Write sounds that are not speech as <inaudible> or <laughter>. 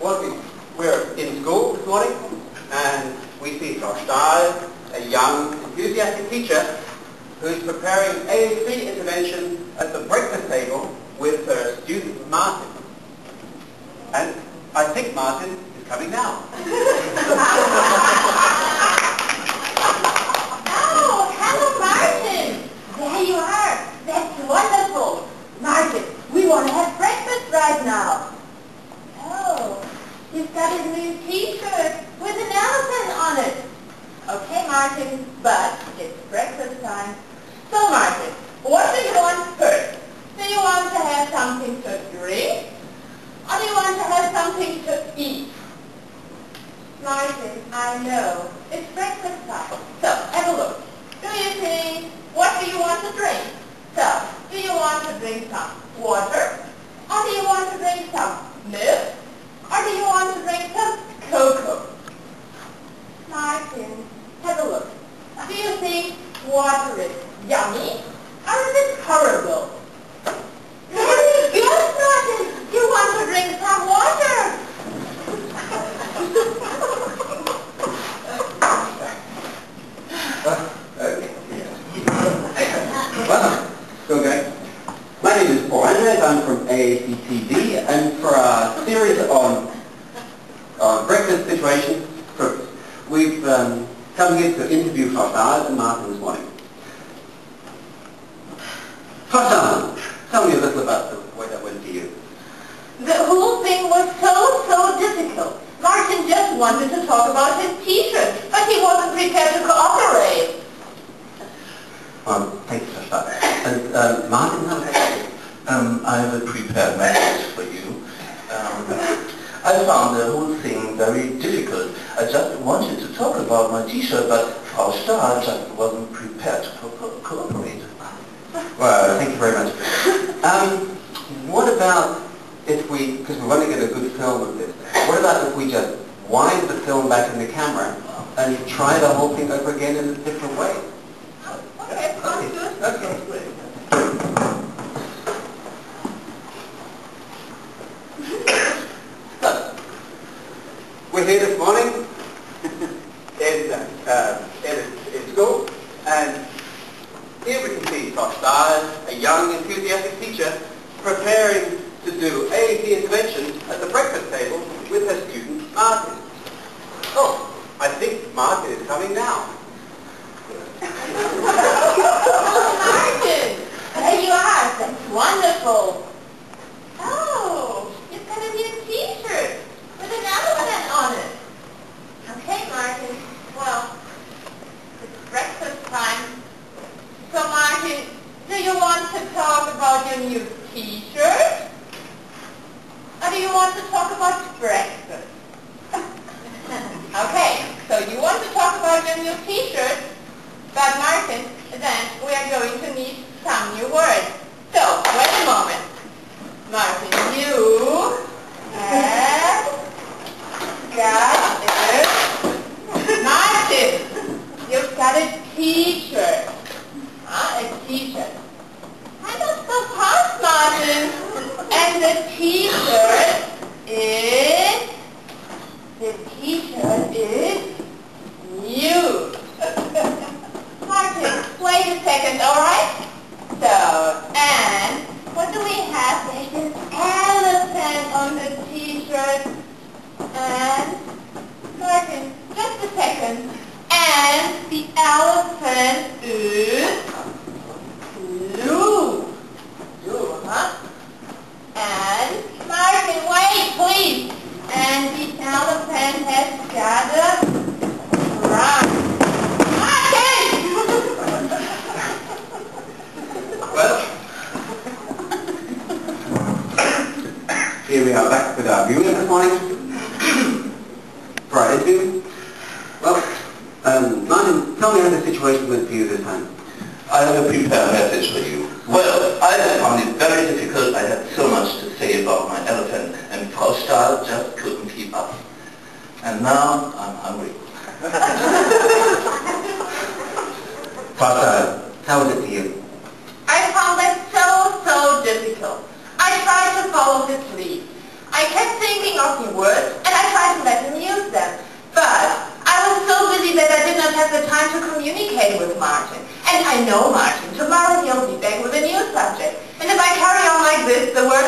Well, we- we're in school this morning, and we see Josh Stahl, a young, enthusiastic teacher who's preparing AAC intervention at the breakfast table with her student Martin. And I think Martin is coming now. <laughs> Oh, hello, Martin. There you are. That's wonderful. Martin, we want to have breakfast right now. Oh, got a new T-shirt with an elephant on it. Okay, Martin, but it's breakfast time. So, Martin, what do you want first? Do you want to have something to drink? Or do you want to have something to eat? Martin, I know. It's breakfast time. So, have a look. Do you think, what do you want to drink? So, do you want to drink some water? Or do you want to drink some milk? Or do you want to drink some cocoa? Martin, have a look. Do you think water is yummy? Or is it horrible? Very good, Martin. You want to drink some water. Okay. Well, okay. My name is Paul Andres. I'm from AACTV, and for our series on, on breakfast situations, for- we've um, come here to interview Farsad and Martin this morning. Farsad, tell me a little about the way that went for you. The whole thing was so, so difficult. Martin just wanted to talk about his T-shirt, but he wasn't prepared to cooperate. Um, thanks, Farsad. And um, Martin, how about you? Um, I have a prepared message for you. Um, I found the whole thing very difficult. I just wanted to talk about my T-shirt, but Frau Stahl just wasn't prepared to co- co- cooperate. Well, thank you very much. Um, what about if we, because we want to get a good film of this, what about if we just wind the film back in the camera and try the whole thing over again in a different way? Okay, sounds good. Okay. So, this morning <laughs> in, uh, in, in school, and here we can see Tosh Stiles, a young, enthusiastic teacher, preparing to do AAC intervention at the breakfast table with her student Martin. Oh, I think Martin is coming now. <laughs> Martin, there you are. That's wonderful. Oh, you've got a new T-shirt with an elephant on it. Okay, Martin. Well, it's breakfast time. So, Martin, do you want to talk about your new T-shirt? Or do you want to talk about breakfast? <laughs> okay, so you want to talk about your new T-shirt, but Martin, then we are going to need some new words. So, wait a moment. Martin, you have got a... Martin, you've got a T-shirt. Huh? Ah, a T-shirt. I don't so fast, Martin. And the T-shirt is... The T-shirt is you. Martin, wait a second, all right? So, and what do we have? There's an elephant on the T-shirt. And, Martin, just a second. And the elephant is blue. Blue, huh? And, Martin, wait, please. And the elephant has got a crown. Martin! Well, here we are back with our viewing this morning for our. Well, um, Martin, tell me how the situation went for you this time. I have a prepared message for you. Well, I found it very difficult. I had so much to say about my elephant, and Frau Stahl just couldn't keep up. And now I'm hungry. <laughs> Farsad, how was it tomorrow he'll be back with a new subject. And if I carry on like this, the word